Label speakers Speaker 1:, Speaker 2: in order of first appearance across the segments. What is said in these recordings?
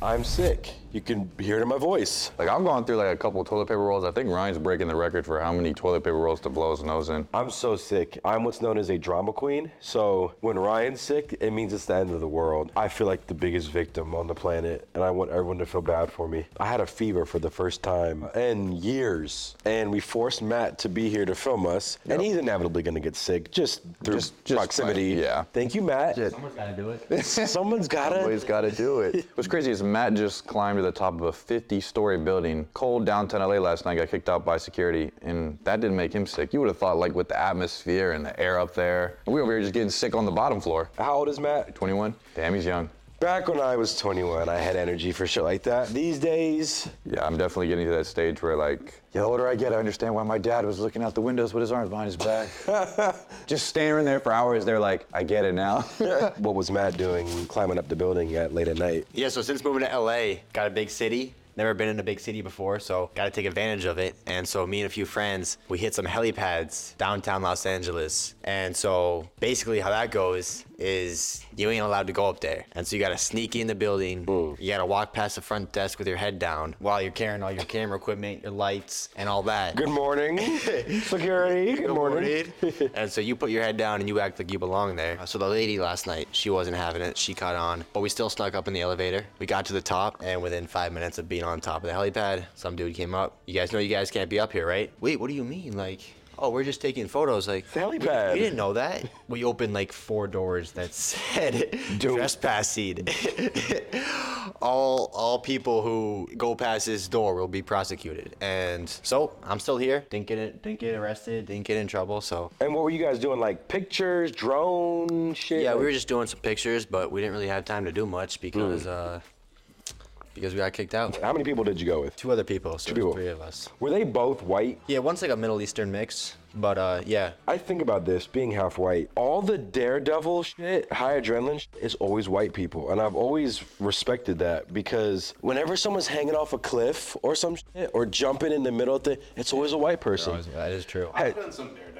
Speaker 1: I'm sick. You can hear it in my voice.
Speaker 2: Like I'm going through like a couple toilet paper rolls. I think Ryan's breaking the record for how many toilet paper rolls to blow his nose in.
Speaker 1: I'm so sick. I'm what's known as a drama queen. So when Ryan's sick, it means it's the end of the world. I feel like the biggest victim on the planet, and I want everyone to feel bad for me. I had a fever for the first time in years, and we forced Matt to be here to film us, and he's inevitably gonna get sick just through
Speaker 2: Just- just
Speaker 1: proximity.
Speaker 2: like- yeah.
Speaker 1: Thank you, Matt.
Speaker 3: Someone's gotta do it.
Speaker 1: Someone's gotta.
Speaker 2: Always got to do it. What's crazy is Matt just climbed to the top of a 50-story building. Cold downtown LA last night got kicked out by security, and that didn't make him sick. You would have thought like with the atmosphere and the air up there, we over here just getting sick on the bottom floor.
Speaker 1: How old is Matt?
Speaker 2: 21. Damn, he's young.
Speaker 1: Back when I was 21, I had energy for shit like that. These days,
Speaker 2: Yeah, I'm definitely getting to that stage where like, the older I get, I understand why my dad was looking out the windows with his arms behind his back. just staring there for hours. They're like, I get it now.
Speaker 1: what was Matt doing climbing up the building at late at night?
Speaker 3: Yeah, so since moving to LA, got a big city. Never been in a big city before, so got to take advantage of it. And so me and a few friends, we hit some helipads downtown Los Angeles. And so basically how that goes is you ain't allowed to go up there. And so you got to sneak in the building. You got to walk past the front desk with your head down while you're carrying all your camera equipment, your lights, and all that.
Speaker 1: Good morning, security. Good, morning.
Speaker 3: and so you put your head down and you act like you belong there. So the lady last night, she wasn't having it. She caught on, but we still snuck up in the elevator. We got to the top, and within five minutes of being on top of the helipad, some dude came up. You guys know you guys can't be up here, right? Wait, what do you mean? Like, oh, we're just taking photos. Like,
Speaker 1: the helipad.
Speaker 3: We didn't know that. We opened like four doors that said trespassing. all all people who go past this door will be prosecuted. And so I'm still here. Didn't get it. Didn't get arrested. Didn't get in trouble. So
Speaker 1: And what were you guys doing? Like pictures, drone shit?
Speaker 3: yeah, we were just doing some pictures, but we didn't really have time to do much because uh, because we got kicked out.
Speaker 1: How many people did you go with?
Speaker 3: Two other people, so
Speaker 1: Two people.
Speaker 3: three of us.
Speaker 1: Were they both white?
Speaker 3: Yeah, one's like a Middle Eastern mix, but uh, yeah,
Speaker 1: I think about this being half white. All the daredevil shit, high adrenaline shit, is always white people. And I've always respected that because whenever someone's hanging off a cliff or some shit or jumping in the middle of the, it's always a white person.
Speaker 3: that is true.
Speaker 1: Hey,
Speaker 4: done some daredevil things before.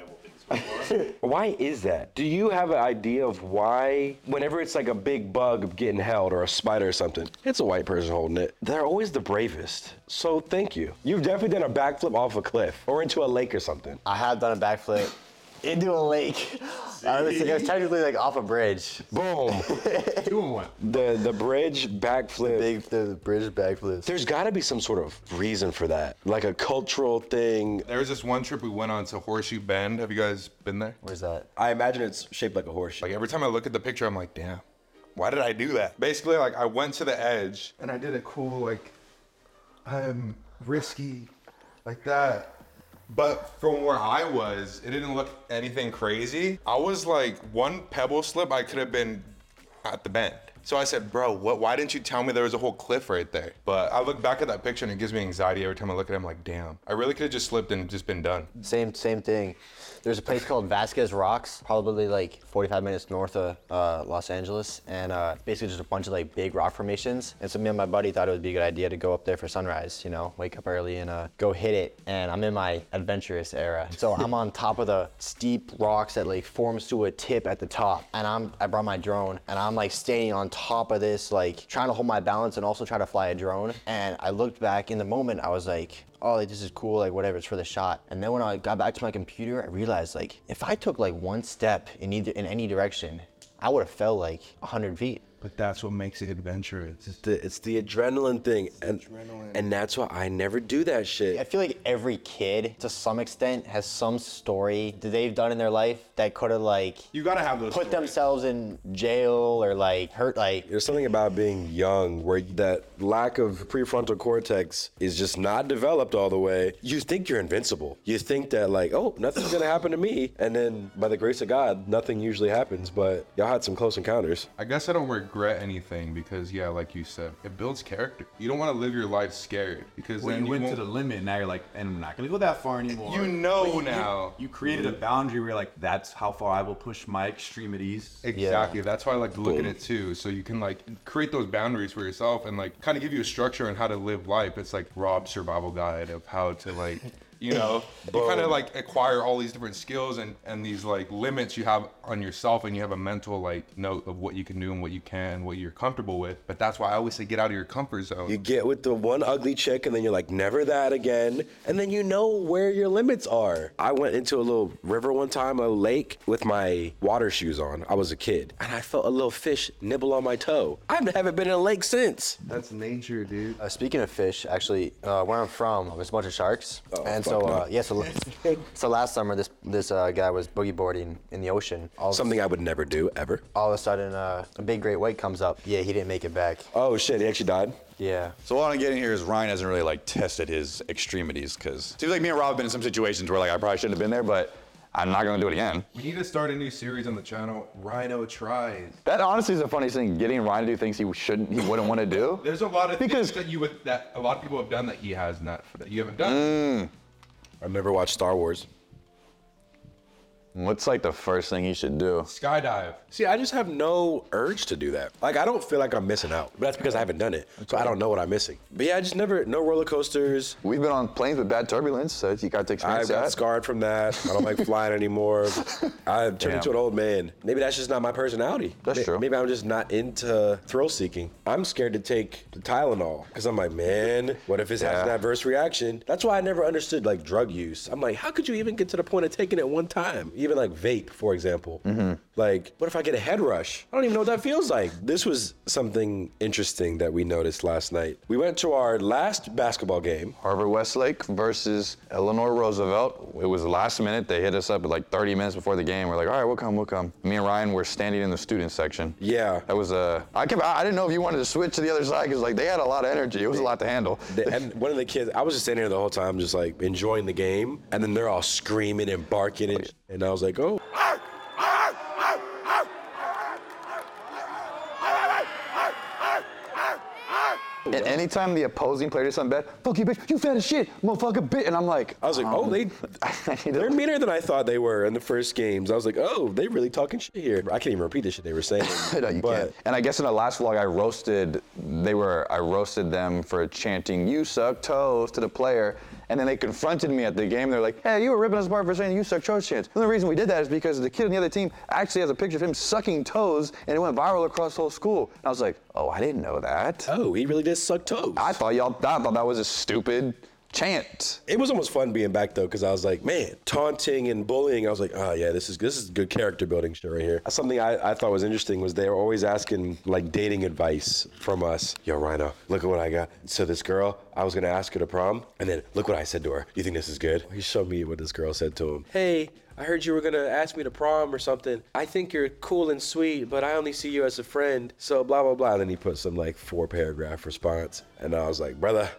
Speaker 1: why is that? Do you have an idea of why, whenever it's like a big bug getting held or a spider or something, it's a white person holding it? They're always the bravest. So thank you. You've definitely done a backflip off a cliff or into a lake or something.
Speaker 3: I have done a backflip into a lake. I was, it was technically like off a bridge.
Speaker 1: Boom.
Speaker 4: Doing what?
Speaker 1: the the bridge backflip.
Speaker 3: Big the bridge backflips.
Speaker 1: There's got to be some sort of reason for that, like a cultural thing.
Speaker 4: There was this one trip we went on to Horseshoe Bend. Have you guys been there?
Speaker 3: Where's that?
Speaker 1: I imagine it's shaped like a horseshoe.
Speaker 4: Like every time I look at the picture, I'm like, damn, why did I do that? Basically, like I went to the edge and I did a cool like, I'm risky, like that. But from where I was, it didn't look anything crazy. I was like one pebble slip, I could have been at the bend. So I said, bro, what? Why didn't you tell me there was a whole cliff right there? But I look back at that picture and it gives me anxiety every time I look at it. I'm like, damn, I really could have just slipped and just been done.
Speaker 3: Same same thing. There's a place called Vasquez Rocks, probably like 45 minutes north of uh, Los Angeles, and uh, basically just a bunch of like big rock formations. And so me and my buddy thought it would be a good idea to go up there for sunrise. You know, wake up early and uh, go hit it. And I'm in my adventurous era, so I'm on top of the steep rocks that like forms to a tip at the top. And I'm I brought my drone, and I'm like standing on top of this, like trying to hold my balance and also try to fly a drone. And I looked back in the moment, I was like, oh, like, this is cool, like whatever, it's for the shot. And then when I got back to my computer, I realized like if I took like one step in either in any direction, I would have fell like 100 feet.
Speaker 4: But that's what makes it adventurous.
Speaker 1: It's the, it's the adrenaline thing, and and that's why I never do that shit.
Speaker 3: I feel like every kid, to some extent, has some story that they've done in their life that could have like
Speaker 4: You gotta have those.
Speaker 3: put
Speaker 4: stories.
Speaker 3: themselves in jail or like hurt like
Speaker 1: There's something about being young where that lack of prefrontal cortex is just not developed all the way. You think you're invincible. You think that like, oh, nothing's gonna happen to me, and then by the grace of God, nothing usually happens. But y'all had some close encounters.
Speaker 4: I guess I don't regret anything because, yeah, like you said, it builds character. You don't want to live your life scared because
Speaker 5: Well,
Speaker 4: then
Speaker 5: you went to
Speaker 4: won't-
Speaker 5: the limit. Now you're like, and I'm not gonna go that far anymore.
Speaker 4: You know
Speaker 5: you-
Speaker 4: now.
Speaker 5: You created a boundary where you're like, that's how far I will push my extremities.
Speaker 4: Exactly. That's why I like to look at it too. So you can like create those boundaries for yourself and like kind of give you a structure on how to live life. It's like Rob's survival guide of how to like
Speaker 6: You know, you kind of like acquire all these different skills and and these like limits you have on yourself, and you have a mental like note of what you can do and what you can, what you're comfortable with. But that's why I always say get out of your comfort zone.
Speaker 1: You get with the one ugly chick, and then you're like, never that again. And then you know where your limits are. I went into a little river one time, a lake, with my water shoes on. I was a kid, and I felt a little fish nibble on my toe. I haven't been in a lake since.
Speaker 6: That's nature, dude.
Speaker 3: Uh, speaking of fish, actually, uh, where I'm from, there's a bunch of sharks,
Speaker 1: Oh,
Speaker 3: and
Speaker 1: fuck
Speaker 3: so uh, yeah, so, so last summer this this uh, guy was boogie boarding in the ocean. All,
Speaker 1: Something I would never do ever.
Speaker 3: all of a sudden, uh, a big great white comes up. Yeah, he didn't make it back.
Speaker 1: Oh shit, he actually died.
Speaker 3: Yeah.
Speaker 7: So what I'm getting here is Ryan hasn't really like tested his extremities because seems like me and Rob have been in some situations where like I probably shouldn't have been there, but I'm not gonna do it again.
Speaker 6: We need to start a new series on the channel. Rhino tries.
Speaker 2: That honestly is the funniest thing. Getting Ryan to do things he shouldn't, he wouldn't want to do.
Speaker 6: There's a lot of
Speaker 2: Because-
Speaker 6: things that you would that a lot of people have done that he has not that you haven't done.
Speaker 1: I've never watched Star Wars.
Speaker 2: What's like the first thing you should do?
Speaker 6: Skydive.
Speaker 1: See, I just have no urge to do that. Like, I don't feel like I'm missing out. But that's because I haven't done it. So I don't know what I'm missing. But yeah, I just never, no roller coasters.
Speaker 2: We've been on planes with bad turbulence, so you got to take some.
Speaker 1: I
Speaker 2: experience
Speaker 1: got
Speaker 2: that.
Speaker 1: scarred from that. I don't like flying anymore. I've turned into an old man. Maybe that's just not my personality.
Speaker 2: That's
Speaker 1: May-
Speaker 2: true.
Speaker 1: Maybe I'm just not into thrill seeking. I'm scared to take the Tylenol because I'm like, man, what if this has an
Speaker 2: Yeah.
Speaker 1: adverse reaction? That's why I never understood like drug use. I'm like, how could you even get to the point of taking it one time? Even like vape, for example.
Speaker 2: Mm-hmm.
Speaker 1: Like, what if I get a head rush? I don't even know what that feels like. This was something interesting that we noticed last night. We went to our last basketball game.
Speaker 2: Harvard Westlake versus Eleanor Roosevelt. It was the last minute. They hit us up like 30 minutes before the game. We're like, all right, we'll come, we'll come. Me and Ryan were standing in the student section.
Speaker 1: Yeah.
Speaker 2: That was a. I kept. I I didn't know if you wanted to switch to the other side because like they had a lot of energy. It was a lot to handle.
Speaker 1: The- and one of the kids, I was just standing there the whole time, just like enjoying the game, and then they're all screaming and barking, and, and I was like, oh.
Speaker 2: And anytime the opposing player did something bad, fuck you, bitch, you fat as shit, motherfucker, bitch. And I'm like,
Speaker 1: I was like, oh,
Speaker 2: um,
Speaker 1: they, they're meaner than I thought they were in the first games. I was like, oh, they really talking shit here. I can't even repeat the shit they were saying.
Speaker 2: no, you
Speaker 1: but
Speaker 2: can't. And I guess in the last vlog, I roasted. They were. I roasted them for chanting "You suck toes" to the player, and then they confronted me at the game. They're like, "Hey, you were ripping us apart for saying you suck toes chants." And the reason we did that is because the kid on the other team actually has a picture of him sucking toes, and it went viral across the whole school. And I was like, "Oh, I didn't know that.
Speaker 1: oh, he really did suck toes.
Speaker 2: I thought y'all. I thought that was a stupid chant."
Speaker 1: it was almost fun being back though, because I was like, man, taunting and bullying. I was like, oh yeah, this is this is good character building shit right here. Something I, I thought was interesting was they were always asking like dating advice from us. Yo, Rhino, look at what I got. So this girl, I was gonna ask her to prom, and then look what I said to her. You think this is good? He showed me what this girl said to him. Hey. I heard you were gonna ask me to prom or something. I think you're cool and sweet, but I only see you as a friend. So blah blah blah. And then he put some like four paragraph response, and I was like, brother,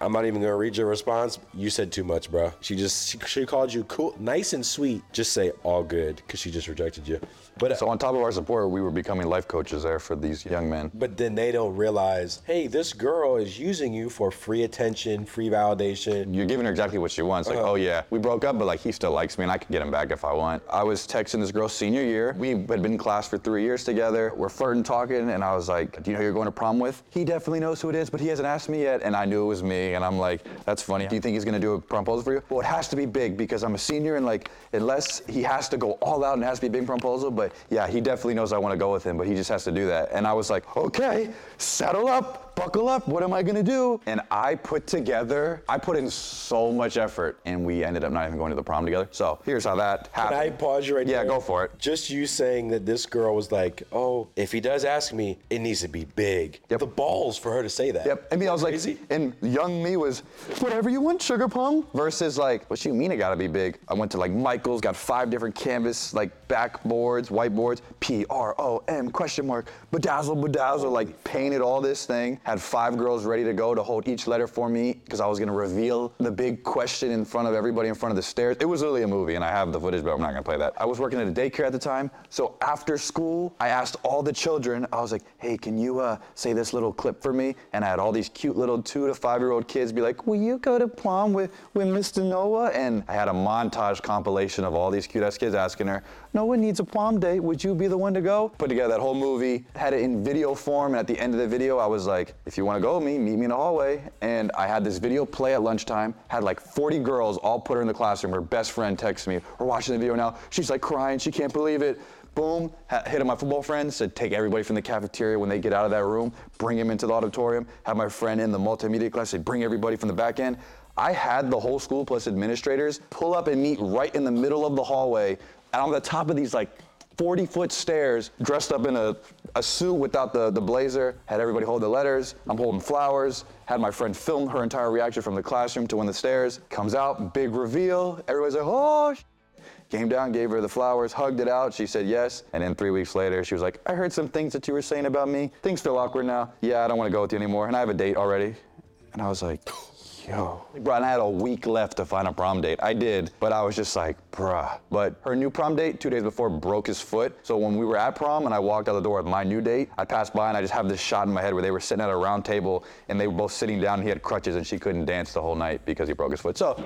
Speaker 1: I'm not even gonna read your response. You said too much, bro. She just she, she called you cool, nice and sweet. Just say all good, cause she just rejected you. But
Speaker 2: So on top of our support, we were becoming life coaches there for these young men.
Speaker 1: but then they don't realize, hey, this girl is using you for free attention, free validation.
Speaker 2: You're giving her exactly what she wants. Like, uh-huh. oh yeah, we broke up, but like he still likes me and I can get him back if I want. I was texting this girl senior year. We had been in class for three years together. We're flirting, talking, and I was like, do you know who you're going to prom with? He definitely knows who it is, but he hasn't asked me yet. And I knew it was me. And I'm like, that's funny. Do you think he's gonna do a proposal for you? Well, it has to be big because I'm a senior and like, unless he has to go all out and has to be a big proposal, but yeah, he definitely knows I want to go with him, but he just has to do that. And I was like, okay, settle up, buckle up. What am I gonna do? And I put together, I put in so much effort, and we ended up not even going to the prom together. So here's how that
Speaker 1: Can
Speaker 2: happened.
Speaker 1: I pause you right
Speaker 2: Yeah,
Speaker 1: there?
Speaker 2: go for it.
Speaker 1: Just you saying that this girl was like, oh, if he does ask me, it needs to be big.
Speaker 2: Yep.
Speaker 1: The balls for her to say that.
Speaker 2: Yep. I mean, I was like,
Speaker 1: Crazy.
Speaker 2: and young me was, whatever you want, sugar plum. Versus like, what you mean it gotta be big? I went to like Michael's, got five different canvas, like backboards, whiteboards, P R O M question mark, bedazzle, bedazzle, like painted all this thing. Had five girls ready to go to hold each letter for me because I was gonna reveal the big question in front of everybody in front of the stairs. It was literally a movie, and I have the footage, but I'm not gonna play that. I was working at a daycare at the time, so after school, I asked all the children, I was like, hey, can you uh, say this little clip for me? And I had all these cute little two to five year old kids be like, will you go to prom with, with Mr. Noah? And I had a montage compilation of all these cute ass kids asking her, Noah needs a prom date, would you be the one to go? Put together that whole movie, had it in video form, and at the end of the video, I was like, if you want to go with me, meet me in the hallway. And I had this video play at lunchtime. Had like 40 girls all put her in the classroom. Her best friend texted me, "We're watching the video now. She's like crying. She can't believe it." Boom, hit up my football friend, said take everybody from the cafeteria when they get out of that room, bring him into the auditorium. Have my friend in the multimedia class, say bring everybody from the back end. I had the whole school plus administrators pull up and meet right in the middle of the hallway, and on the top of these like 40 foot stairs, dressed up in a, a suit without the, the blazer, had everybody hold the letters. I'm holding flowers, had my friend film her entire reaction from the classroom to when the stairs. Comes out, big reveal. Everybody's like, oh. Came down, gave her the flowers, hugged it out. She said yes. And then three weeks later, she was like, I heard some things that you were saying about me. Things feel awkward now. Yeah, I don't want to go with you anymore. And I have a date already. And I was like, yo. Bro, and I had a week left to find a prom date. I did, but I was just like, bruh. But her new prom date, two days before, broke his foot. So when we were at prom and I walked out the door with my new date, I passed by and I just have this shot in my head where they were sitting at a round table and they were both sitting down and he had crutches and she couldn't dance the whole night because he broke his foot. So,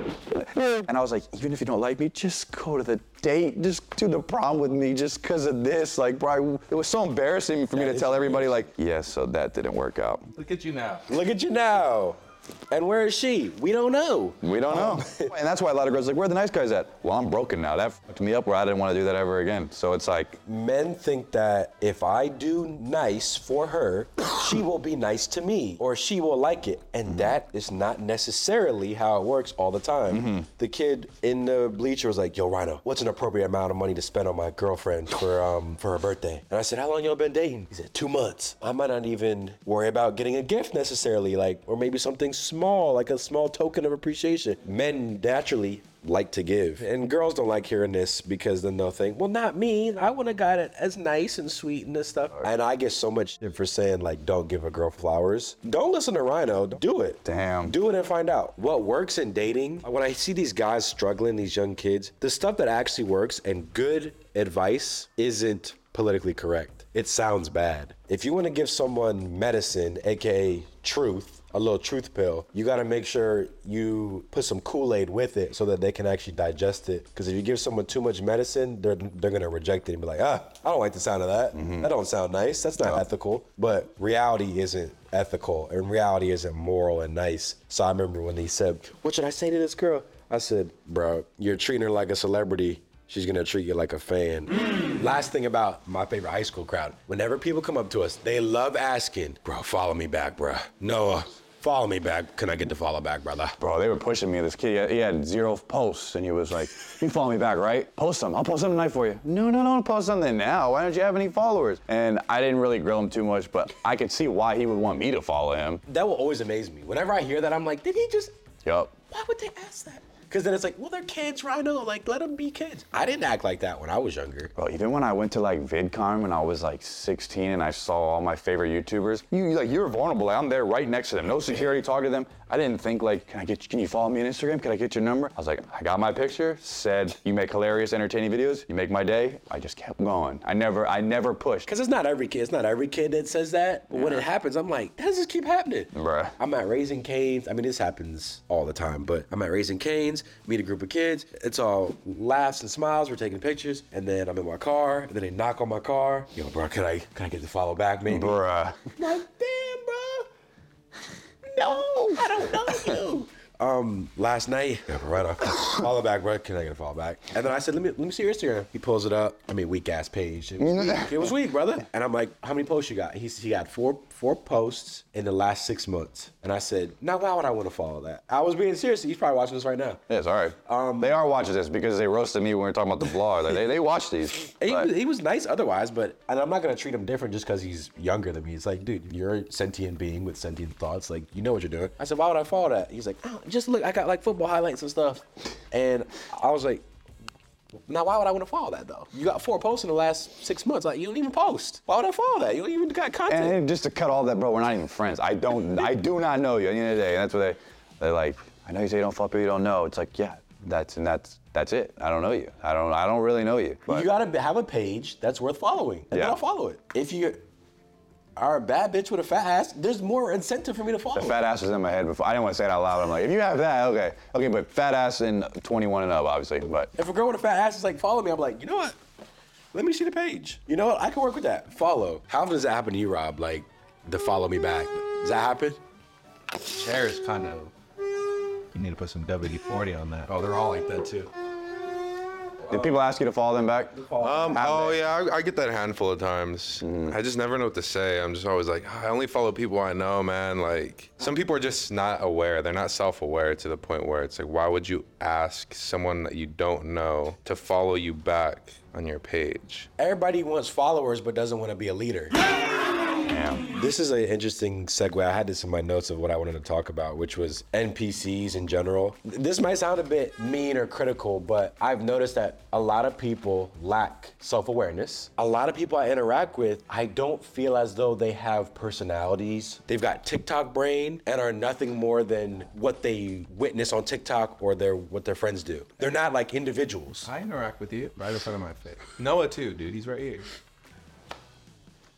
Speaker 2: and I was like, even if you don't like me, just go to the date, just do the prom with me just because of this. Like, bro, I- it was so embarrassing for me to tell everybody, like, yeah, so that didn't work out.
Speaker 5: Look at you now.
Speaker 1: Look at you now. And where is she? We don't know.
Speaker 2: We don't know. and that's why a lot of girls are like, where are the nice guys at? Well, I'm broken now. That fucked me up where I didn't want to do that ever again. So it's like,
Speaker 1: Men think that if I do nice for her, she will be nice to me or she will like it. And that is not necessarily how it works all the time. The kid in the bleacher was like, Yo, Rhino, what's an appropriate amount of money to spend on my girlfriend for um for her birthday? And I said, How long y'all been dating? He said, Two months. I might not even worry about getting a gift necessarily, like, or maybe something small, like a small token of appreciation. Men naturally like to give. And girls don't like hearing this because then they'll think, well, not me. I want a guy that as nice and sweet and this stuff. And I get so much shit for saying, like, don't give a girl flowers. Don't listen to Rhino. Do it.
Speaker 2: Damn.
Speaker 1: Do it and find out. What works in dating, when I see these guys struggling, these young kids, the stuff that actually works and good advice isn't politically correct. It sounds bad. If you want to give someone medicine, aka truth, a little truth pill, you got to make sure you put some Kool-Aid with it so that they can actually digest it. Because if you give someone too much medicine, they're they're gonna reject it and be like, ah, I don't like the sound of that. That don't sound nice. That's not ethical. But reality isn't ethical, and reality isn't moral and nice. So I remember when he said, "What should I say to this girl?" I said, "Bro, you're treating her like a celebrity." She's gonna treat you like a fan. Last thing about my favorite high school crowd. Whenever people come up to us, they love asking, bro, follow me back, bro. Noah, follow me back. Can I get the follow back, brother?
Speaker 2: bro, they were pushing me. This kid, he had, he had zero posts, and he was like, you follow me back, right? Post some. I'll post something tonight for you. No, no, don't post something now. Why don't you have any followers? And I didn't really grill him too much, but I could see why he would want me to follow him.
Speaker 1: That will always amaze me. Whenever I hear that, I'm like, did he just,
Speaker 2: Yup.
Speaker 1: why would they ask that? Because then it's like, well, they're kids, Rhino. Like, let them be kids. I didn't act like that when I was younger.
Speaker 2: Bro, even when I went to like VidCon when I was like 16 and I saw all my favorite YouTubers, you like you're vulnerable. Like, I'm there right next to them. No security talking to them. I didn't think like, can I get you, can you follow me on Instagram? Can I get your number? I was like, I got my picture, said you make hilarious, entertaining videos, you make my day. I just kept going. I never I never pushed.
Speaker 1: Because it's not every kid. It's not every kid that says that. But when it happens, I'm like, that does this keep happening?
Speaker 2: Bruh.
Speaker 1: I'm at Raising Canes. I mean, this happens all the time, but I'm at Raising Canes, meet a group of kids. It's all laughs and smiles. We're taking pictures. And then I'm in my car. And then they knock on my car. Yo, bro, can I, can I get the follow back, maybe?
Speaker 2: Bruh.
Speaker 1: Like, damn, bro. No, I don't know you. Um, last night, right off. Follow back, bro. Can I get a follow back? And then I said, let me let me see your Instagram. He pulls it up. I mean, weak ass page. It was weak. It was weak, brother. And I'm like, how many posts you got? He he got four four posts in the last six months. And I said, now why would I want to follow that? I was being serious. He's probably watching this right now.
Speaker 2: Yeah, it's all right. Um, they are watching this because they roasted me when we were talking about the vlog. Like, they, they watch these.
Speaker 1: He,
Speaker 2: but-
Speaker 1: he was nice otherwise, but and I'm not gonna treat him different just because he's younger than me. It's like, dude, you're a sentient being with sentient thoughts. Like, you know what you're doing. I said, why would I follow that? He's like, oh, just look, I got like football highlights and stuff. And I was like, now why would I want to follow that though? You got four posts in the last six months. Like, you don't even post. Why would I follow that? You don't even got content.
Speaker 2: And then just to cut all that, bro, we're not even friends. I don't, I do not know you. At the end of the day, and that's what they, they're like. I know you say you don't follow people you don't know. It's like, yeah, that's and that's that's it. I don't know you. I don't, I don't really know you. But
Speaker 1: you gotta have a page that's worth following, and then I'll follow it. If you are a bad bitch with a fat ass, there's more incentive for me to follow.
Speaker 2: the fat ass was in my head before. I didn't want to say it out loud. I'm like, if you have that, okay, okay, but fat ass in 21 and up, obviously. But
Speaker 1: If a girl with a fat ass is like, follow me, I'm like, you know what? Let me see the page. You know what? I can work with that. Follow. How does that happen to you, Rob? Like, the follow me back. Does that happen?
Speaker 5: Chair is kind of. You need to put some WD 40 on that.
Speaker 1: Oh, they're all like that too.
Speaker 2: Did people ask you to follow them back?
Speaker 4: Um, oh
Speaker 2: they?
Speaker 4: yeah, I, I get that a handful of times. I just never know what to say. I'm just always like, "Ah, I only follow people I know, man. Like some people are just not aware. They're not self-aware to the point where it's like, why would you ask someone that you don't know to follow you back on your page?
Speaker 1: Everybody wants followers but doesn't want to be a leader. This is an interesting segue. I had this in my notes of what I wanted to talk about, which was NPCs in general. This might sound a bit mean or critical, but I've noticed that a lot of people lack self awareness. A lot of people I interact with, I don't feel as though they have personalities. They've got TikTok brain and are nothing more than what they witness on TikTok or their what their friends do. They're not like individuals.
Speaker 5: I interact with you right in front of my face. Noah too, dude. He's right here.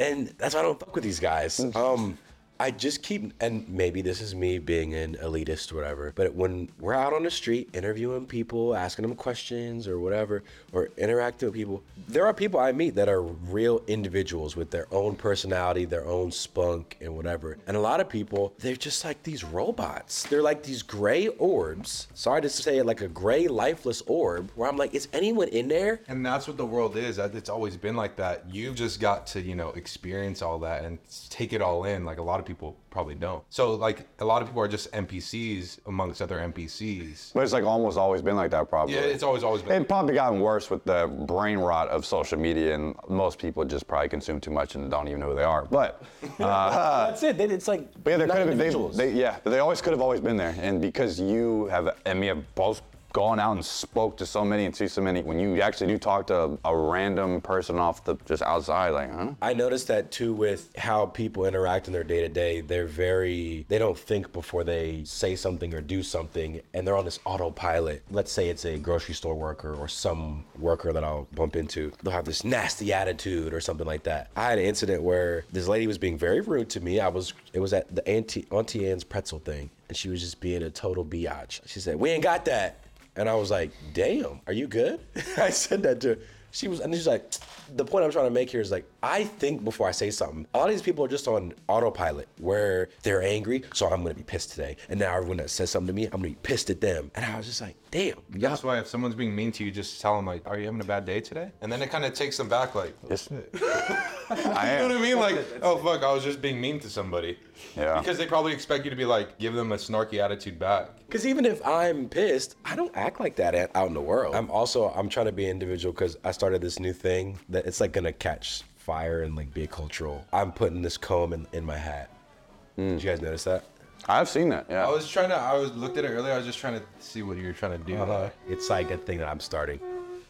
Speaker 1: And that's why I don't fuck with these guys. Um, I just keep, and maybe this is me being an elitist or whatever, but when we're out on the street interviewing people, asking them questions or whatever, or interacting with people, there are people I meet that are real individuals with their own personality, their own spunk, and whatever. And a lot of people, they're just like these robots. They're like these gray orbs. Sorry to say it, like a gray, lifeless orb, where I'm like, is anyone in there?
Speaker 5: And that's what the world is. It's always been like that. You've just got to, you know, experience all that and take it all in. Like a lot of probably don't. So like a lot of people are just NPCs amongst other NPCs.
Speaker 2: But it's like almost always been like that, probably.
Speaker 5: Yeah, it's always always been.
Speaker 2: It probably gotten worse with the brain rot of social media, and most people just probably consume too much and don't even know who they are. But, uh,
Speaker 1: That's it. They- It's like,
Speaker 2: but yeah, they
Speaker 1: not
Speaker 2: could have. They, they, yeah, but they always could have always been there. And because you have and me have both gone out and spoke to so many and see so many, when you actually do talk to a random person off the just outside, like, huh?
Speaker 1: I noticed that too with how people interact in their day to day. They're very, they don't think before they say something or do something, and they're on this autopilot. Let's say it's a grocery store worker or some worker that I'll bump into. They'll have this nasty attitude or something like that. I had an incident where this lady was being very rude to me. I was, it was at the Auntie, Auntie Anne's pretzel thing, and she was just being a total biatch. She said, We ain't got that. And I was like, damn, are you good? I said that to her. She was, and she's like, the point I'm trying to make here is like, I think before I say something. A lot of these people are just on autopilot where they're angry, so I'm gonna be pissed today. And now everyone that says something to me, I'm gonna be pissed at them. And I was just like, damn, y'all.
Speaker 5: That's why if someone's being mean to you, just tell them like, "Are you having a bad day today?" And then it kind of takes them back, like,
Speaker 2: Yes.
Speaker 5: Oh, you
Speaker 2: I
Speaker 5: know what I mean? Like, oh fuck, I was just being mean to somebody.
Speaker 2: Yeah.
Speaker 5: Because they probably expect you to be like, give them a snarky attitude back.
Speaker 1: Because even if I'm pissed, I don't act like that out out in the world. I'm also I'm trying to be individual because I started this new thing that it's like gonna catch fire and like be a cultural. I'm putting this comb in, in my hat. Did you guys notice that?
Speaker 2: I've seen that. Yeah.
Speaker 5: I was trying to. I was looked at it earlier. I was just trying to see what you were trying to do.
Speaker 1: Uh-huh. It's like a thing that I'm starting.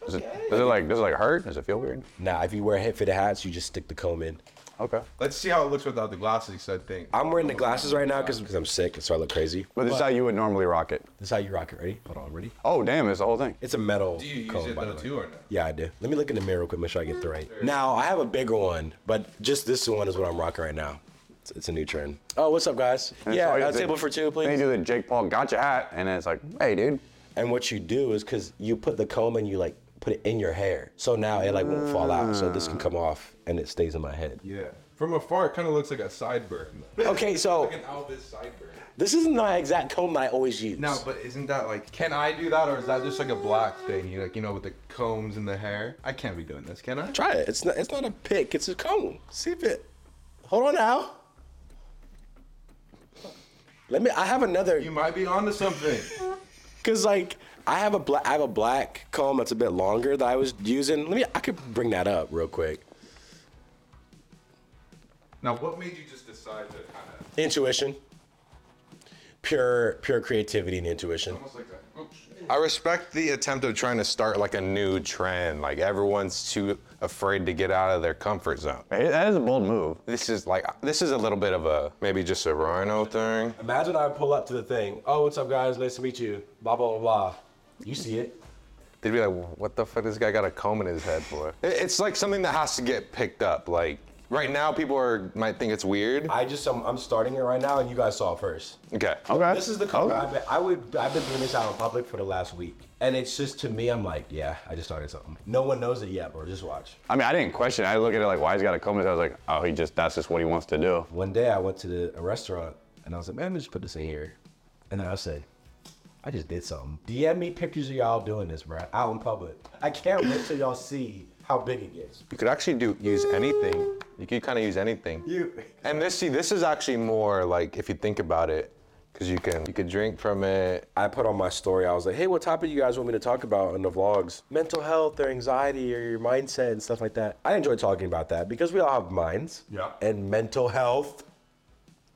Speaker 2: Does it, does it like does it like hurt? Does it feel weird?
Speaker 1: Now, if you wear head fitted hats, you just stick the comb in.
Speaker 2: Okay.
Speaker 5: Let's see how it looks without the glasses. I think.
Speaker 1: I'm wearing the glasses right now because I'm sick, so I look crazy.
Speaker 2: But this is how you would normally rock it.
Speaker 1: This is how you rock it. Ready? Hold on, ready?
Speaker 2: Oh damn! It's the whole thing.
Speaker 1: It's a metal
Speaker 5: Do you use
Speaker 1: comb,
Speaker 5: it
Speaker 1: by
Speaker 5: though
Speaker 1: the way.
Speaker 5: too or no?
Speaker 1: Yeah, I do. Let me look in the mirror real quick, make sure I get the right. Now, I have a bigger one, but just this one is what I'm rocking right now. It's, it's a new trend. Oh, what's up, guys?
Speaker 2: And
Speaker 1: yeah,
Speaker 2: so
Speaker 1: a
Speaker 2: they-
Speaker 1: table for two,
Speaker 2: Then
Speaker 1: please.
Speaker 2: you do the Jake Paul gotcha hat, and it's like, hey, dude.
Speaker 1: And what you do is because you put the comb and you like put it in your hair, so now it like won't fall out. So this can ah. come off and it stays in my head.
Speaker 5: Yeah. From afar, it kind of looks like a sideburn.
Speaker 1: Okay, so
Speaker 5: Like an Elvis sideburn.
Speaker 1: this isn't my exact comb that I always use.
Speaker 5: No, but isn't that like? Can I do that, or is that just like a black thing? You like, you know, with the combs and the hair. I can't be doing this, can I?
Speaker 1: Try it. It's not. It's not a pick. It's a comb. See if it. Hold on now. Let me. I have another.
Speaker 5: You might be onto something.
Speaker 1: Cause like I have a black. I have a black comb that's a bit longer that I was using. Let me. I could bring that up real quick.
Speaker 5: Now, what made you just decide to kind of
Speaker 1: Intuition. Pure, pure creativity and intuition.
Speaker 5: almost like that? Oops.
Speaker 4: Oh, I respect the attempt of trying to start like a new trend. Like everyone's too afraid to get out of their comfort zone.
Speaker 2: Hey, that is a bold move.
Speaker 4: This is like this is a little bit of a maybe just a rhino thing.
Speaker 1: Imagine I pull up to the thing. Oh, what's up, guys? Nice to meet you. Blah blah blah blah. You see it.
Speaker 4: They'd be like, what the fuck this guy got a comb in his head for? It- It's like something that has to get picked up. Like Right now, people are might think it's weird.
Speaker 1: I just I'm, I'm starting it right now, and you guys saw it first.
Speaker 4: Okay.
Speaker 8: Okay.
Speaker 1: This is the color. I've been, I would I've been doing this out in public for the last week, and it's just to me, I'm like, yeah, I just started something. No one knows it yet, bro. Just watch.
Speaker 8: I mean, I didn't question. it. I look at it like, why he's got a comb? in his head? I was like, oh, he just that's just what he wants to do.
Speaker 1: One day I went to the, a restaurant, and I was like, man, let me just put this in here, and then I said. I just did something. DM me pictures of y'all doing this, bro, out in public. I can't wait till y'all see how big it gets.
Speaker 4: You could actually do use anything. You could kind of use anything.
Speaker 1: You,
Speaker 4: And this, see, this is actually more like if you think about it, because you can you can drink from it.
Speaker 1: I put on my story, I was like, hey, what topic do you guys want me to talk about in the vlogs? Mental health or anxiety or your mindset and stuff like that. I enjoy talking about that because we all have minds.
Speaker 9: Yeah.
Speaker 1: And mental health.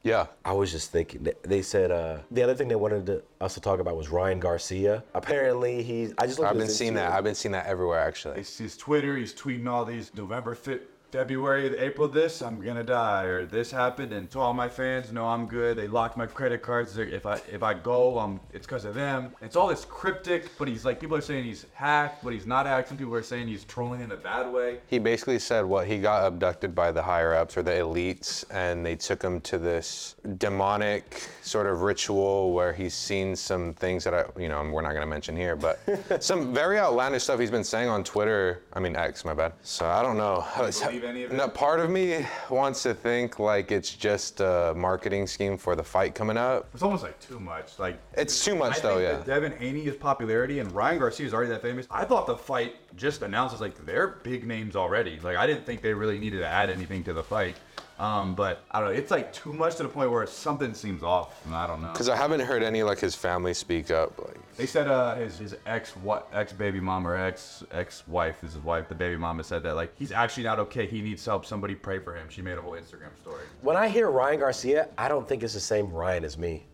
Speaker 4: Yeah.
Speaker 1: I was just thinking, they- they said uh, the other thing they wanted to, us to talk about was Ryan Garcia. Apparently, he's. I just.
Speaker 4: I've been seeing that. I've been seeing that everywhere actually.
Speaker 2: It's his Twitter. He's tweeting all these November, fe- February, April. This I'm gonna die, or this happened, and to all my fans, know I'm good. They locked my credit cards. They're- If I if I go, um, it's because of them. It's all this cryptic, but he's like people are saying he's hacked, but he's not hacked. Some people are saying he's trolling in a bad way.
Speaker 4: He basically said what he got abducted by the higher ups or the elites, and they took him to this demonic sort of ritual where he's seen some things that I, you know, we're not gonna mention here, but some very outlandish stuff he's been saying on Twitter. I mean X, my bad. So I don't know.
Speaker 2: believe any of it?
Speaker 4: No, part of me wants to think like it's just a marketing scheme for the fight coming up.
Speaker 2: It's almost like too much. Like
Speaker 4: It's too much
Speaker 2: I
Speaker 4: though, yeah.
Speaker 2: Devin Haney's popularity and Ryan Garcia is already that famous. I thought the fight just announced as like they're big names already. Like I didn't think they really needed to add anything to the fight. Um, but I don't know. It's like too much to the point where something seems off. And I don't know.
Speaker 4: Because I haven't heard any like his family speak up. Like,
Speaker 2: They said uh, his, his ex what ex baby mom or ex ex wife is his wife. The baby mama said that like he's actually not okay. He needs help. Somebody pray for him. She made a whole Instagram story.
Speaker 1: When I hear Ryan Garcia, I don't think it's the same Ryan as me.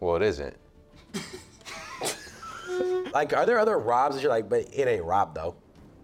Speaker 4: well, it isn't.
Speaker 1: Like, are there other Robs that you're like, but it ain't Rob though?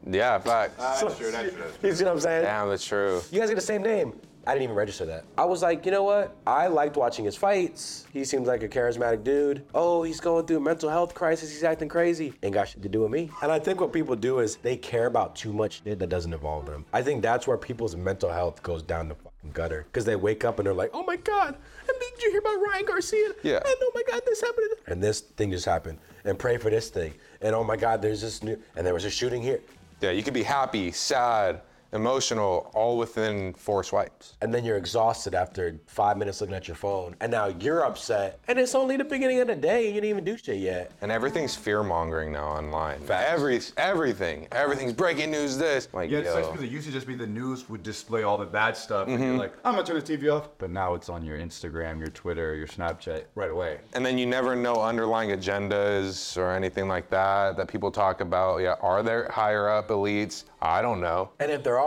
Speaker 4: Yeah, facts.
Speaker 2: That's true. That's true.
Speaker 1: You see what I'm saying?
Speaker 4: Damn, that's true.
Speaker 1: You guys get the same name. I didn't even register that. I was like, you know what? I liked watching his fights. He seems like a charismatic dude. Oh, he's going through a mental health crisis. He's acting crazy. Ain't got shit to do with me. And I think what people do is they care about too much shit that doesn't involve them. I think that's where people's mental health goes down the fucking gutter. Because they wake up and they're like, oh my God, and did you hear about Ryan Garcia?
Speaker 4: Yeah.
Speaker 1: And oh my God, this happened. And this thing just happened. And pray for this thing. And oh my God, there's this new, and there was a shooting here.
Speaker 4: Yeah, you could be happy, sad, emotional, all within four swipes.
Speaker 1: and then you're exhausted after five minutes looking at your phone, and now you're upset, and it's only the beginning of the day, and you didn't even do shit yet.
Speaker 4: And everything's fear mongering now online. Every everything, everything's breaking news. This, like,
Speaker 2: Yeah, it's
Speaker 4: yo.
Speaker 2: sucks because it used to just be the news would display all the bad stuff, and you're mm-hmm. like, I'm gonna turn the TV off. But now it's on your Instagram, your Twitter, your Snapchat right away.
Speaker 4: and then you never know underlying agendas or anything like that that people talk about. Yeah, are there higher up elites? I don't know.
Speaker 1: And if there are,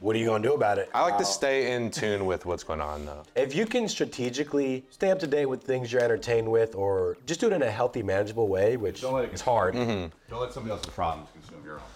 Speaker 1: what are you gonna do about it?
Speaker 4: I like to uh, stay in tune with what's going on though.
Speaker 1: If you can strategically stay up to date with things you're entertained with, or just do it in a healthy, manageable way, which
Speaker 2: Don't let it
Speaker 1: is hard. Mm-hmm.
Speaker 2: Don't let somebody else's problems consume your own problems, obviously.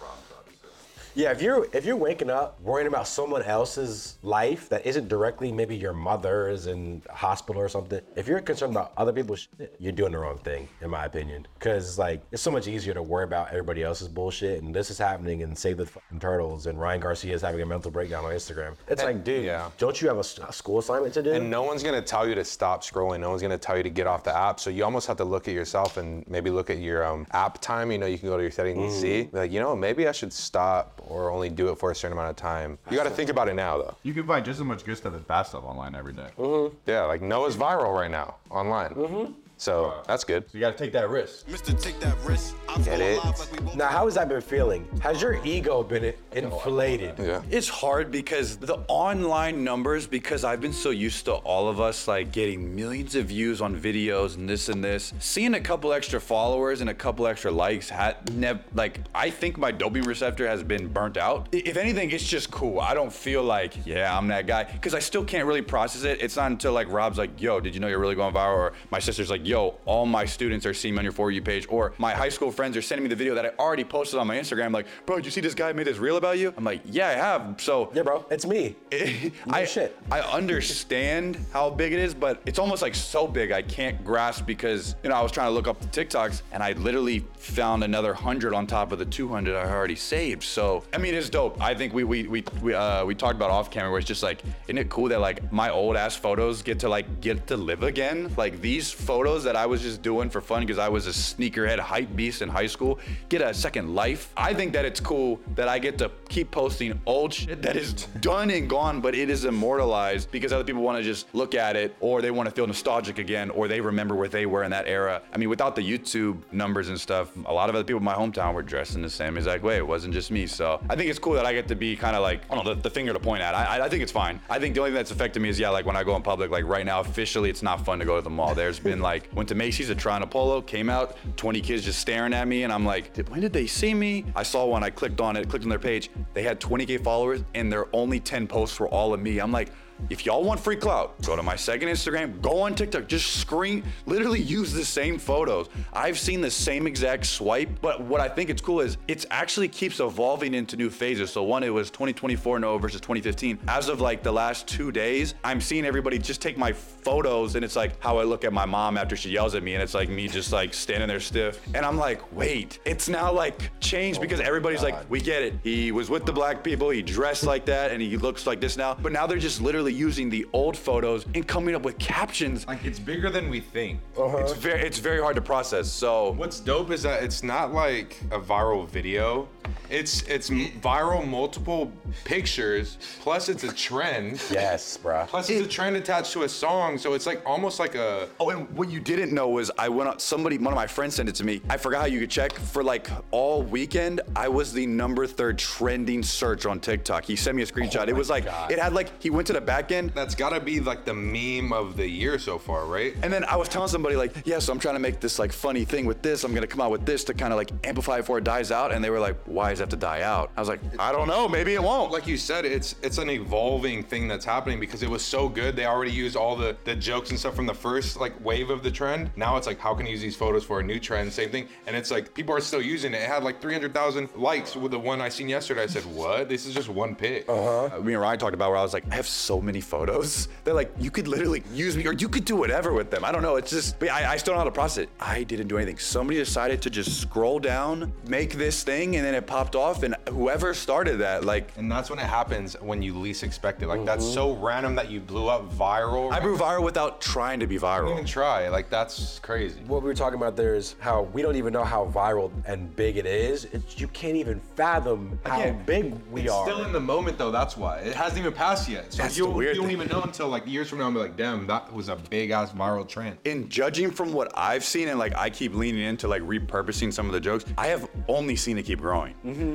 Speaker 1: Yeah, if you're if you're waking up worrying about someone else's life that isn't directly maybe your mother's in a hospital or something, if you're concerned about other people's shit, you're doing the wrong thing, in my opinion. Because like it's so much easier to worry about everybody else's bullshit and this is happening and save the fucking turtles and Ryan Garcia is having a mental breakdown on Instagram. It's like, dude,
Speaker 4: yeah.
Speaker 1: don't you have a school assignment to do?
Speaker 4: And no one's gonna tell you to stop scrolling. No one's gonna tell you to get off the app. So you almost have to look at yourself and maybe look at your um, app time. You know, you can go to your settings and see. Like, you know, maybe I should stop or only do it for a certain amount of time. You got to think about it now, though.
Speaker 2: You can find just as much good stuff as bad stuff online every day. Mm-hmm.
Speaker 4: Yeah, like Noah's viral right now online. Mm-hmm. So that's good.
Speaker 2: So you gotta take that risk.
Speaker 10: Mister, take that risk. I'm
Speaker 4: Get it?
Speaker 10: like
Speaker 1: now, how has that been feeling? Has your ego been inflated?
Speaker 4: Yeah.
Speaker 11: It's hard because the online numbers, because I've been so used to all of us like getting millions of views on videos and this and this, seeing a couple extra followers and a couple extra likes had never like I think my dopamine receptor has been burnt out. If anything, it's just cool. I don't feel like, yeah, I'm that guy. Cause I still can't really process it. It's not until like Rob's like, yo, did you know you're really going viral? Or my sister's like,
Speaker 2: yo, all my students are seeing me on your For You page, or my high school friends are sending me the video that I already posted on my Instagram. Like, bro, did you see this guy made this reel about you? I'm like, yeah, I have. So
Speaker 1: Yeah, bro, it's me.
Speaker 2: I,
Speaker 1: shit.
Speaker 2: I understand how big it is, but it's almost like so big I can't grasp because you know I was trying to look up the TikToks and I literally found another hundred on top of the 200 I already saved. So I mean, it's dope. I think we we we we, uh, we talked about off camera where it's just like, isn't it cool that like my old ass photos get to like get to live again? Like these photos that I was just doing for fun because I was a sneakerhead hype beast in high school get a second life. I think that it's cool that I get to keep posting old shit that is done and gone, but it is immortalized because other people want to just look at it or they want to feel nostalgic again or they remember where they were in that era. I mean, without the YouTube numbers and stuff, a lot of other people in my hometown were dressed in the same exact way. It wasn't just me. So I think it's cool that I get to be kind of like, I don't know, the, the finger to point at. I, I think it's fine. I think the only thing that's affected me is, yeah, like when I go in public, like right now, officially, it's not fun to go to the mall. There's been like, went to Macy's on a polo, came out, 20 kids just staring at me, and I'm like, when did they see me? I saw one, I clicked on it, clicked on their page. They had 20K followers, and their only 10 posts were all of me. I'm like, if y'all want free clout, go to my second Instagram, go on TikTok, just screen, literally use the same photos. I've seen the same exact swipe, but what I think it's cool is it actually keeps evolving into new phases. So one, it was 2024 no versus 2015. As of like the last two days, I'm seeing everybody just take my photos and it's like how I look at my mom after she yells at me and it's like me just like standing there stiff. And I'm like, wait, it's now like changed oh because everybody's like, we get it. He was with the black people, he dressed like that, and he looks like this now. But now they're just literally using the old photos and coming up with captions.
Speaker 4: Like it's bigger than we think. Uh-huh.
Speaker 2: It's very it's very hard to process. So
Speaker 4: What's dope is that it's not like a viral video. It's it's viral multiple pictures. Plus it's a trend.
Speaker 1: Yes, bruh.
Speaker 4: Plus it's a trend attached to a song, so it's like almost like a.
Speaker 2: Oh, and what you didn't know was I went out. Somebody, one of my friends sent it to me. I forgot how you could check for like all weekend. I was the number third trending search on TikTok. He sent me a screenshot. it oh was like it had like he went to the back end.
Speaker 4: That's gotta be like the meme of the year so far, right?
Speaker 2: And then I was telling somebody like, yeah, so I'm trying to make this like funny thing with this. I'm gonna come out with this to kind of like amplify it before it dies out. And they were like, why does it have to die out? I was like, I don't know. Maybe it won't.
Speaker 4: Like you said, it's it's an evolving thing that's happening because it was so good. They already used all the the jokes and stuff from the first like wave of the trend. Now it's like, how can you use these photos for a new trend? Same thing. And it's like people are still using it. It had like 300,000 likes with the one I seen yesterday. I said, what? This is just one pic.
Speaker 2: Uh, huh. me and Ryan talked about where I was like, I have so many photos. They're like, you could literally use me, or you could do whatever with them. I don't know. It's just, I, I still don't know how to process it. I didn't do anything. Somebody decided to just scroll down, make this thing, and then it popped off. And whoever started that, like,
Speaker 4: And that's when it happens when you least expect it. Like that's mm-hmm. so random that you blew up viral.
Speaker 2: I grew viral without trying to be
Speaker 4: didn't
Speaker 2: viral.
Speaker 4: even try. Like that's crazy.
Speaker 1: What we were talking about there is how we don't even know how viral and big it is. It's, you can't even fathom how
Speaker 4: Again,
Speaker 1: big we
Speaker 4: it's
Speaker 1: are.
Speaker 4: still in the moment though. That's why it hasn't even passed yet. So
Speaker 2: That's
Speaker 4: you,
Speaker 2: the weird
Speaker 4: you don't
Speaker 2: thing.
Speaker 4: even know until like years from now. and be like, damn, that was a big ass viral trend.
Speaker 2: in judging from what I've seen, and like I keep leaning into like repurposing some of the jokes, I have only seen it keep growing.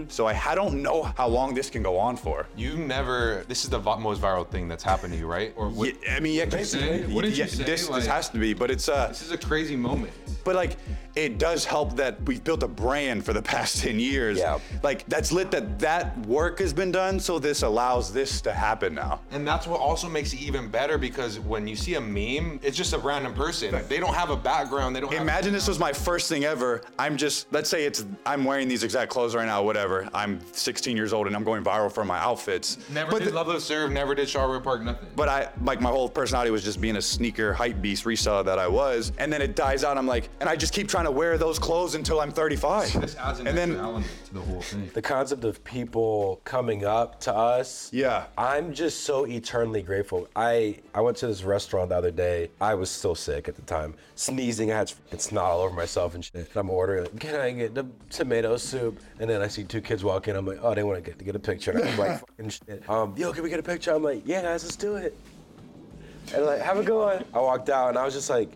Speaker 2: So I, I don't know how long this can go on for.
Speaker 4: You never. This is the vi- most viral thing that's happened to you, right? Or what?
Speaker 2: Yeah, I mean, yeah,
Speaker 4: say? What did you
Speaker 2: yeah,
Speaker 4: say?
Speaker 2: This,
Speaker 4: Like-
Speaker 2: this has to be, but it's uh,
Speaker 4: This is a crazy moment.
Speaker 2: but like, it does help that we've built a brand for the past ten years.
Speaker 1: Yeah.
Speaker 2: Like that's lit that that work has been done, so this allows this to happen now.
Speaker 4: And that's what also makes it even better because when you see a meme, it's just a random person. They don't have a background. They don't. have-
Speaker 2: Imagine this was my first thing ever. I'm just, let's say it's, I'm wearing these exact clothes right now, whatever. I'm 16 years old and I'm going viral for my outfits.
Speaker 4: Never
Speaker 2: but
Speaker 4: did
Speaker 2: the-
Speaker 4: Love Live Serve. Never did Strawberry Park. Nothing.
Speaker 2: But I, like, my whole personality was just being a sneaker hype beast reseller that I was. And then it dies out. I'm like, and I just keep trying to wear those clothes until I'm 35.
Speaker 4: this adds an
Speaker 2: and then,
Speaker 4: element to the whole thing.
Speaker 1: the concept of people coming up to us.
Speaker 2: Yeah.
Speaker 1: I'm just so eternally grateful. I I went to this restaurant the other day. I was still sick at the time, sneezing. I had fucking snot all over myself and shit. I'm ordering, like, can I get the tomato soup? And then I see two kids walk in. I'm like, oh, they want to get to get a picture. And I'm like, fucking shit. Um, yo, can we get a picture? I'm like, yeah, guys, let's do it. And like, have a good one. I walked out and I was just like,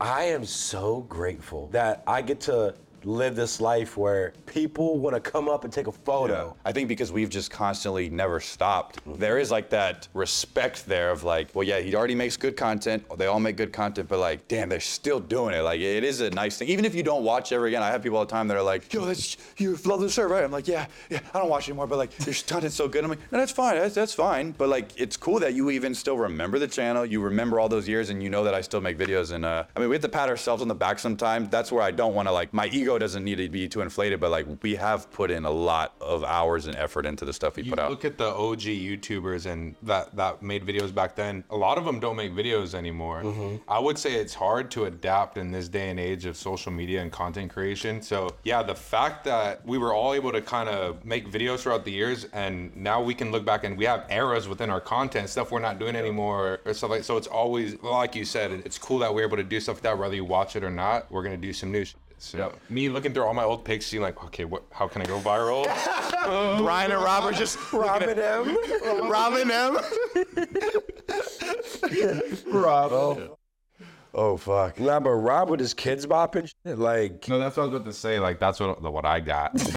Speaker 1: I am so grateful that I get to live this life where people want to come up and take a photo.
Speaker 2: I think because we've just constantly never stopped, there is like that respect there of like, well, yeah, he already makes good content. They all make good content, but like, damn, they're still doing it. Like, it is a nice thing. Even if you don't watch ever again, I have people all the time that are like, yo, that's, you love the show, right? I'm like, yeah, yeah, I don't watch anymore, but like, your content's so good. I'm like, no, that's fine. That's, that's fine. But like, it's cool that you even still remember the channel. You remember all those years and you know that I still make videos. And uh, I mean, we have to pat ourselves on the back sometimes. That's where I don't want to like, my ego doesn't need to be too inflated, but like, we have put in a lot of hours and effort into the stuff we
Speaker 4: You
Speaker 2: put out.
Speaker 4: look at the OG YouTubers and that that made videos back then. A lot of them don't make videos anymore.
Speaker 2: Mm-hmm.
Speaker 4: I would say it's hard to adapt in this day and age of social media and content creation. So yeah, the fact that we were all able to kind of make videos throughout the years, and now we can look back and we have eras within our content, stuff we're not doing anymore, or stuff like. So it's always like you said, it's cool that we're able to do stuff like that, whether you watch it or not. We're gonna do some new. Shit. So me looking through all my old pics, seeing like, okay, what? How can I go viral?
Speaker 12: Ryan and Robert just
Speaker 1: Robin M.
Speaker 12: Robin M.
Speaker 13: Bravo. Oh.
Speaker 12: oh fuck.
Speaker 1: Nah, but Rob with his kids bopping, shit, like
Speaker 4: No, that's what I was about to say. Like that's what what I got.